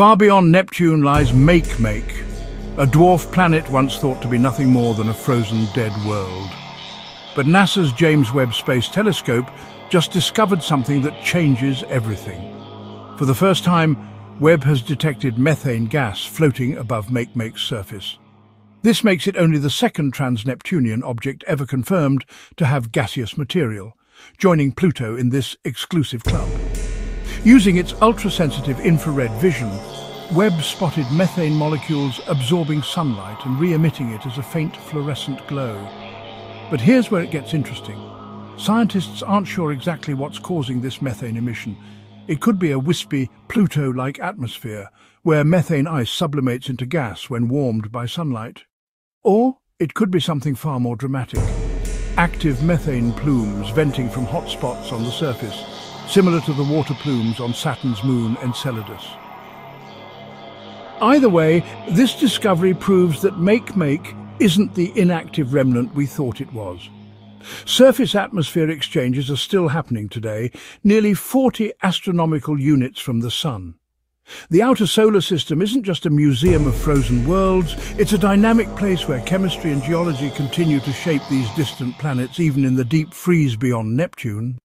Far beyond Neptune lies Makemake, a dwarf planet once thought to be nothing more than a frozen dead world. But NASA's James Webb Space Telescope just discovered something that changes everything. For the first time, Webb has detected methane gas floating above Makemake's surface. This makes it only the second trans-Neptunian object ever confirmed to have gaseous material, joining Pluto in this exclusive club. Using its ultra-sensitive infrared vision, Webb spotted methane molecules absorbing sunlight and re-emitting it as a faint fluorescent glow. But here's where it gets interesting. Scientists aren't sure exactly what's causing this methane emission. It could be a wispy, Pluto-like atmosphere, where methane ice sublimates into gas when warmed by sunlight. Or it could be something far more dramatic. Active methane plumes venting from hot spots on the surface, similar to the water plumes on Saturn's moon Enceladus. Either way, this discovery proves that Makemake isn't the inactive remnant we thought it was. Surface atmosphere exchanges are still happening today, nearly 40 astronomical units from the Sun. The outer solar system isn't just a museum of frozen worlds, it's a dynamic place where chemistry and geology continue to shape these distant planets even in the deep freeze beyond Neptune.